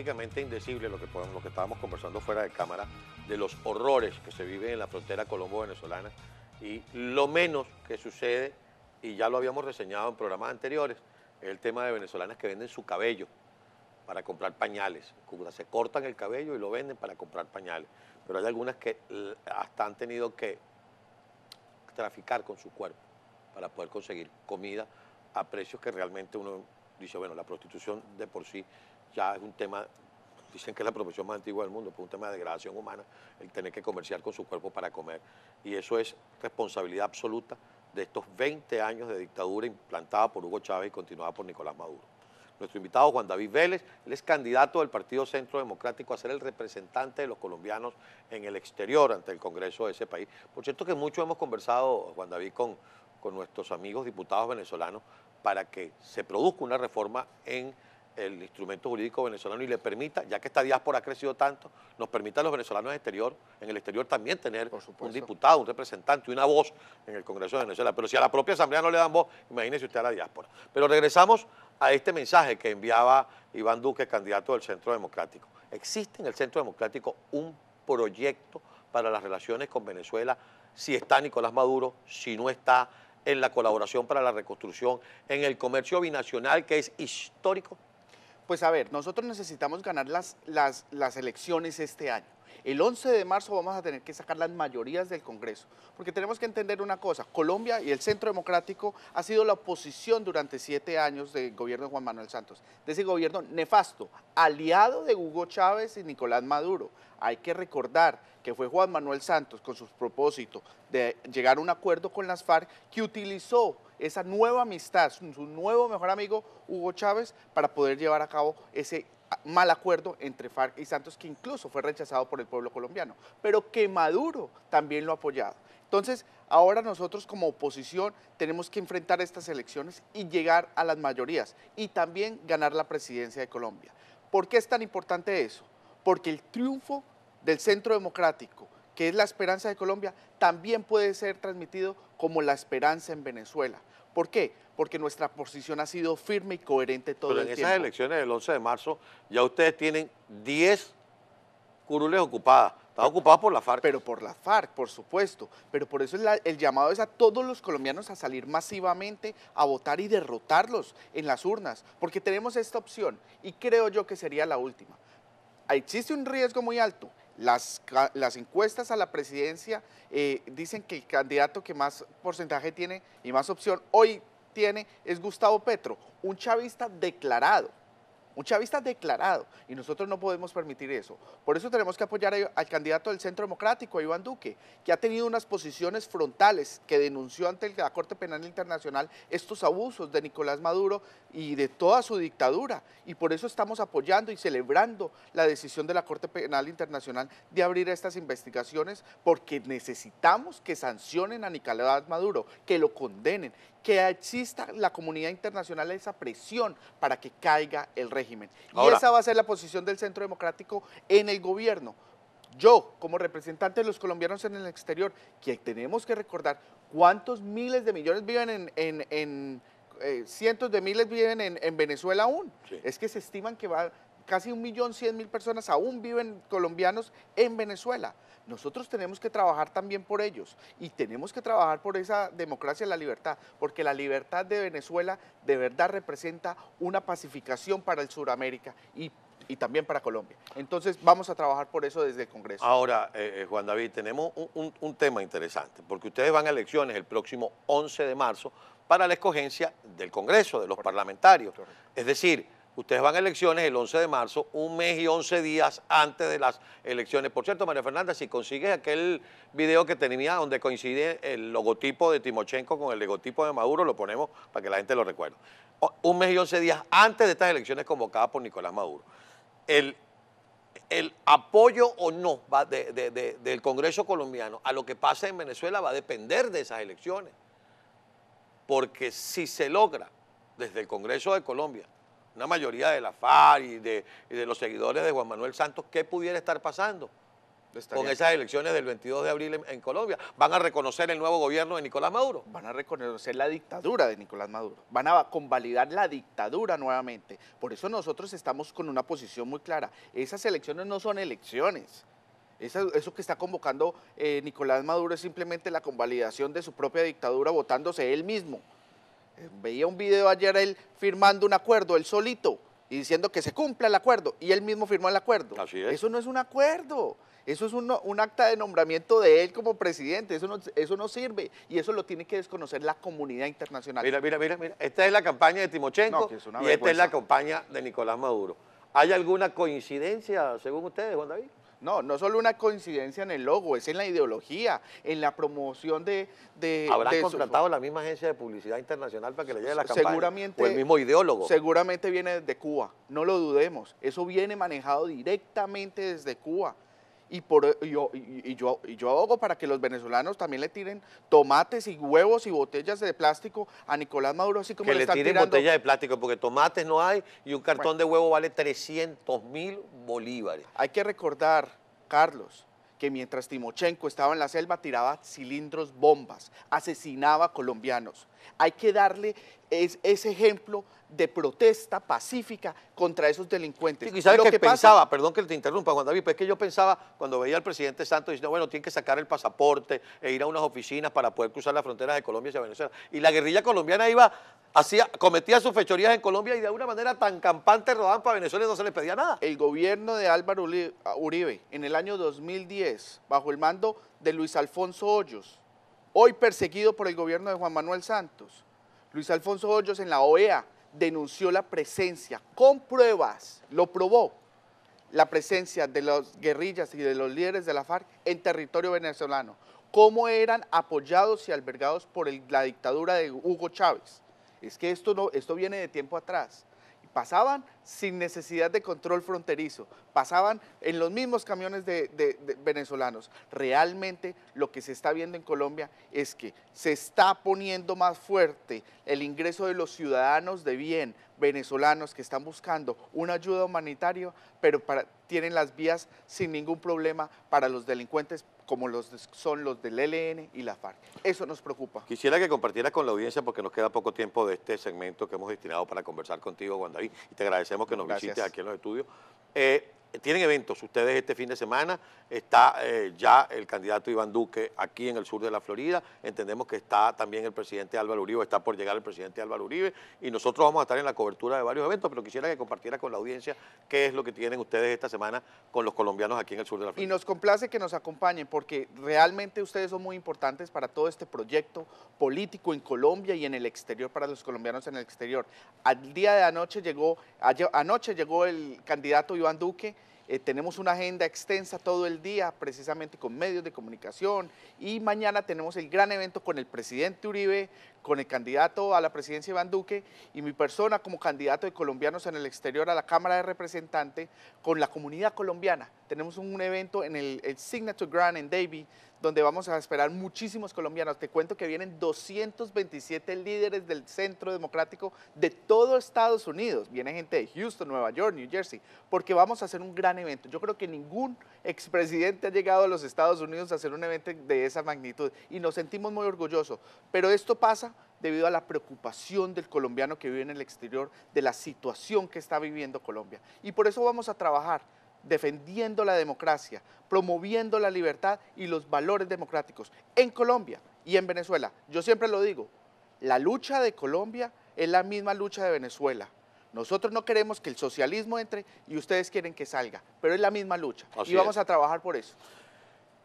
prácticamente indecible lo que, lo que estábamos conversando fuera de cámara, de los horrores que se viven en la frontera colombo-venezolana y lo menos que sucede, y ya lo habíamos reseñado en programas anteriores, es el tema de venezolanas que venden su cabello para comprar pañales. Se cortan el cabello y lo venden para comprar pañales. Pero hay algunas que hasta han tenido que traficar con su cuerpo para poder conseguir comida a precios que realmente uno dice, bueno, la prostitución de por sí ya es un tema, dicen que es la profesión más antigua del mundo, pues un tema de degradación humana, el tener que comerciar con su cuerpo para comer. Y eso es responsabilidad absoluta de estos 20 años de dictadura implantada por Hugo Chávez y continuada por Nicolás Maduro. Nuestro invitado Juan David Vélez, él es candidato del Partido Centro Democrático a ser el representante de los colombianos en el exterior ante el Congreso de ese país. Por cierto que mucho hemos conversado, Juan David, con, con nuestros amigos diputados venezolanos para que se produzca una reforma en el instrumento jurídico venezolano y le permita, ya que esta diáspora ha crecido tanto, nos permita a los venezolanos exterior, en el exterior también tener un diputado, un representante, una voz en el Congreso de Venezuela. Pero si a la propia Asamblea no le dan voz, imagínese usted a la diáspora. Pero regresamos a este mensaje que enviaba Iván Duque, candidato del Centro Democrático. ¿Existe en el Centro Democrático un proyecto para las relaciones con Venezuela? Si está Nicolás Maduro, si no está en la colaboración para la reconstrucción, en el comercio binacional que es histórico. Pues a ver, nosotros necesitamos ganar las, las, las elecciones este año. El 11 de marzo vamos a tener que sacar las mayorías del Congreso, porque tenemos que entender una cosa, Colombia y el Centro Democrático ha sido la oposición durante siete años del gobierno de Juan Manuel Santos, de ese gobierno nefasto, aliado de Hugo Chávez y Nicolás Maduro. Hay que recordar que fue Juan Manuel Santos con sus propósitos de llegar a un acuerdo con las FARC que utilizó esa nueva amistad, su nuevo mejor amigo Hugo Chávez para poder llevar a cabo ese mal acuerdo entre FARC y Santos que incluso fue rechazado por el pueblo colombiano, pero que Maduro también lo ha apoyado. Entonces, ahora nosotros como oposición tenemos que enfrentar estas elecciones y llegar a las mayorías y también ganar la presidencia de Colombia. ¿Por qué es tan importante eso? Porque el triunfo del Centro Democrático, que es la esperanza de Colombia, también puede ser transmitido como la esperanza en Venezuela. ¿Por qué? Porque nuestra posición ha sido firme y coherente todo el tiempo. Pero en esas elecciones del 11 de marzo ya ustedes tienen 10 curules ocupadas. Están ocupadas por la FARC. Pero por la FARC, por supuesto. Pero por eso el llamado es a todos los colombianos a salir masivamente a votar y derrotarlos en las urnas. Porque tenemos esta opción y creo yo que sería la última. Existe un riesgo muy alto las, las, encuestas a la presidencia eh, dicen que el candidato que más porcentaje tiene y más opción hoy tiene es Gustavo Petro, un chavista declarado un chavista declarado, y nosotros no podemos permitir eso. Por eso tenemos que apoyar al candidato del Centro Democrático, a Iván Duque, que ha tenido unas posiciones frontales, que denunció ante la Corte Penal Internacional estos abusos de Nicolás Maduro y de toda su dictadura. Y por eso estamos apoyando y celebrando la decisión de la Corte Penal Internacional de abrir estas investigaciones, porque necesitamos que sancionen a Nicolás Maduro, que lo condenen, que exista la comunidad internacional esa presión para que caiga el régimen. y esa va a ser la posición del Centro Democrático en el gobierno. Yo, como representante de los colombianos en el exterior, que tenemos que recordar cuántos miles de millones viven en, eh, cientos de miles viven en, Venezuela aún. Es que se estiman que va casi un millón cien mil personas aún viven colombianos en Venezuela. Nosotros tenemos que trabajar también por ellos y tenemos que trabajar por esa democracia y la libertad, porque la libertad de Venezuela de verdad representa una pacificación para el Suramérica y también para Colombia. Entonces vamos a trabajar por eso desde el Congreso. Ahora, eh, eh, Juan David, tenemos un, tema interesante, porque ustedes van a elecciones el próximo 11 de marzo para la escogencia del Congreso, de los parlamentarios. Es decir, Ustedes van a elecciones el 11 de marzo, un mes y 11 días antes de las elecciones. Por cierto, María Fernanda, si consigues aquel video que tenía donde coincide el logotipo de Timochenko con el logotipo de Maduro, lo ponemos para que la gente lo recuerde. Un mes y 11 días antes de estas elecciones convocadas por Nicolás Maduro. El, el apoyo o no del Congreso colombiano a lo que pasa en Venezuela va a depender de esas elecciones. Porque si se logra desde el Congreso de Colombia una mayoría de la FARC y de, los seguidores de Juan Manuel Santos, ¿qué pudiera estar pasando? con esas elecciones del 22 de abril en, Colombia. Van a reconocer el nuevo gobierno de Nicolás Maduro. Van a reconocer la dictadura de Nicolás Maduro. Van a convalidar la dictadura nuevamente. Por eso nosotros estamos con una posición muy clara. Esas elecciones no son elecciones. Eso, que está convocando eh, Nicolás Maduro es simplemente la convalidación de su propia dictadura votándose él mismo. Eh, veía un video ayer él firmando un acuerdo, él solito, y diciendo que se cumpla el acuerdo, y él mismo firmó el acuerdo. Así es. Eso no es un acuerdo. Eso es un, acta de nombramiento de él como presidente, eso no, eso no sirve y eso lo tiene que desconocer la comunidad internacional. Mira, mira, mira, mira. esta es la campaña de Timochenko y esta es la campaña de Nicolás Maduro. ¿Hay alguna coincidencia, según ustedes, Juan David? No, no solo una coincidencia en el logo, es en la ideología, en la promoción de... de ¿Habrán contratado la misma agencia de publicidad internacional para que le lleve la campaña? Seguramente, o el mismo ideólogo. Seguramente viene desde Cuba, no lo dudemos. Eso viene manejado directamente desde Cuba y, por, yo, y, yo, y yo hago para que los venezolanos también le tiren tomates y huevos y botellas de plástico a Nicolás Maduro, así como que le, están tiren botellas de plástico, porque tomates no hay y un cartón de huevo vale 300 mil bolívares. Hay que recordar, Carlos, que mientras Timochenko estaba en la selva tiraba cilindros bombas, asesinaba colombianos. Hay que darle ese ejemplo de protesta pacífica contra esos delincuentes. y sabes que, pensaba, perdón que te interrumpa Juan David, pero es que yo pensaba cuando veía al presidente Santos diciendo, bueno, tiene que sacar el pasaporte e ir a unas oficinas para poder cruzar las fronteras de Colombia hacia Venezuela. Y la guerrilla colombiana iba, hacía, cometía sus fechorías en Colombia y de alguna manera tan campante rodaban para Venezuela y no se les pedía nada. El gobierno de Álvaro Uribe en el año 2010, bajo el mando de Luis Alfonso Hoyos, hoy perseguido por el gobierno de Juan Manuel Santos, Luis Alfonso Hoyos en la OEA denunció la presencia, con pruebas, lo probó, la presencia de las guerrillas y de los líderes de la FARC en territorio venezolano, cómo eran apoyados y albergados por la dictadura de Hugo Chávez. Es que esto, no, esto viene de tiempo atrás pasaban sin necesidad de control fronterizo, pasaban en los mismos camiones de, venezolanos. Realmente lo que se está viendo en Colombia es que se está poniendo más fuerte el ingreso de los ciudadanos de bien venezolanos que están buscando una ayuda humanitaria, pero tienen las vías sin ningún problema para los delincuentes como los son los del ELN y la FARC. Eso nos preocupa. Quisiera que compartieras con la audiencia, porque nos queda poco tiempo de este segmento que hemos destinado para conversar contigo, Juan David, y te agradecemos que nos visites aquí en los estudios. Eh, tienen eventos ustedes este fin de semana, está eh, ya el candidato Iván Duque aquí en el sur de la Florida, entendemos que está también el presidente Álvaro Uribe, está por llegar el presidente Álvaro Uribe y nosotros vamos a estar en la cobertura de varios eventos, pero quisiera que compartiera con la audiencia qué es lo que tienen ustedes esta semana con los colombianos aquí en el sur de la Florida. Y nos complace que nos acompañen porque realmente ustedes son muy importantes para todo este proyecto político en Colombia y en el exterior, para los colombianos en el exterior. Al día de anoche llegó, anoche llegó el candidato Iván Duque, eh, tenemos una agenda extensa todo el día, precisamente con medios de comunicación, y mañana tenemos el gran evento con el presidente Uribe, con el candidato a la presidencia Iván Duque, y mi persona como candidato de colombianos en el exterior a la Cámara de Representantes, con la comunidad colombiana. Tenemos un evento en el, el Signature Grand en Davie, donde vamos a esperar muchísimos colombianos. Te cuento que vienen 227 líderes del Centro Democrático de todo Estados Unidos. Viene gente de Houston, Nueva York, New Jersey, porque vamos a hacer un gran evento. Yo creo que ningún expresidente ha llegado a los Estados Unidos a hacer un evento de esa magnitud y nos sentimos muy orgullosos. Pero esto pasa debido a la preocupación del colombiano que vive en el exterior, de la situación que está viviendo Colombia. Y por eso vamos a trabajar defendiendo la democracia, promoviendo la libertad y los valores democráticos en Colombia y en Venezuela. Yo siempre lo digo, la lucha de Colombia es la misma lucha de Venezuela. Nosotros no queremos que el socialismo entre y ustedes quieren que salga, pero es la misma lucha y vamos a trabajar por eso.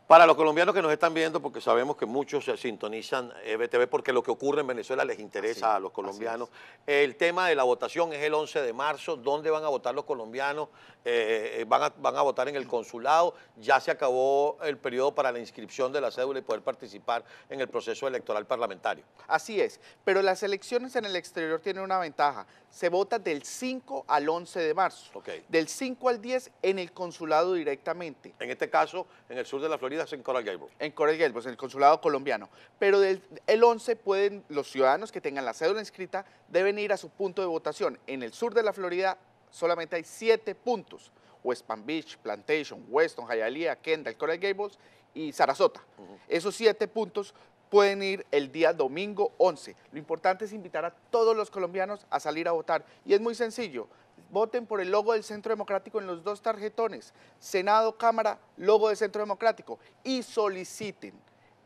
Para los colombianos que nos están viendo, porque sabemos que muchos se sintonizan EBTV porque lo que ocurre en Venezuela les interesa a los colombianos. El tema de la votación es el 11 de marzo. ¿Dónde van a votar los colombianos? Eh, eh, van, a, van a votar en el consulado. Ya se acabó el periodo para la inscripción de la cédula y poder participar en el proceso electoral parlamentario. Así es, pero las elecciones en el exterior tienen una ventaja. Se vota del 5 al 11 de marzo. Del 5 al 10 en el consulado directamente. En este caso, en el sur de la Florida en Coral Gables. En Coral Gables, en el consulado colombiano. Pero del el 11 pueden, los ciudadanos que tengan la cédula inscrita deben ir a su punto de votación en el sur de la Florida solamente hay siete puntos. West Palm Beach, Plantation, Weston, Hialeah, Kendall, Coral Gables y Sarasota. Esos siete puntos pueden ir el día domingo 11. Lo importante es invitar a todos los colombianos a salir a votar. Y es muy sencillo. Voten por el logo del Centro Democrático en los dos tarjetones. Senado, Cámara, logo del Centro Democrático. Y soliciten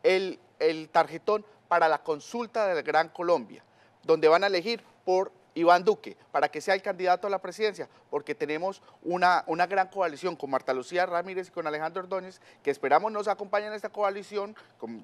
el, el tarjetón para la consulta del Gran Colombia, donde van a elegir por Iván Duque para que sea el candidato a la presidencia, porque tenemos una, una gran coalición con Marta Lucía Ramírez y con Alejandro Ordóñez, que esperamos nos acompañen en esta coalición,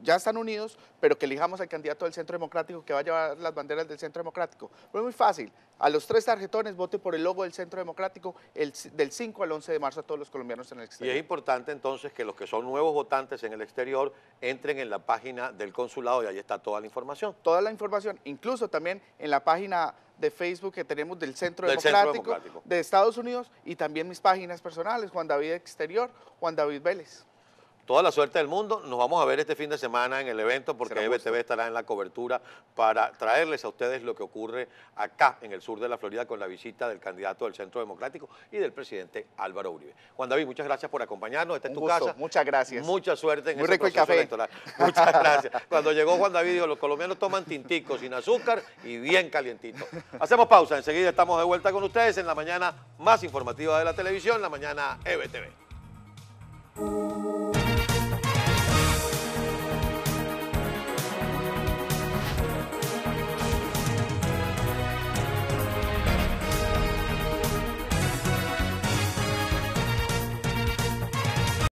ya están unidos, pero que elijamos al candidato del Centro Democrático que va a llevar las banderas del Centro Democrático. Pero es muy fácil, a los tres tarjetones vote por el logo del Centro Democrático el, del 5 al 11 de marzo a todos los colombianos en el exterior. Y es importante entonces que los que son nuevos votantes en el exterior entren en la página del consulado y ahí está toda la información. Toda la información, incluso también en la página de Facebook que tenemos del Centro, Democrático, de Estados Unidos y también mis páginas personales, Juan David Exterior, Juan David Vélez toda la suerte del mundo. Nos vamos a ver este fin de semana en el evento porque EBTV estará en la cobertura para traerles a ustedes lo que ocurre acá en el sur de la Florida con la visita del candidato del Centro Democrático y del presidente Álvaro Uribe. Juan David, muchas gracias por acompañarnos. Esta es tu casa. Muchas gracias. Mucha suerte en Muy rico el café. electoral. Muchas gracias. Cuando llegó Juan David dijo, los colombianos toman tintico sin azúcar y bien calientito. Hacemos pausa. Enseguida estamos de vuelta con ustedes en la mañana más informativa de la televisión, la mañana EBTV.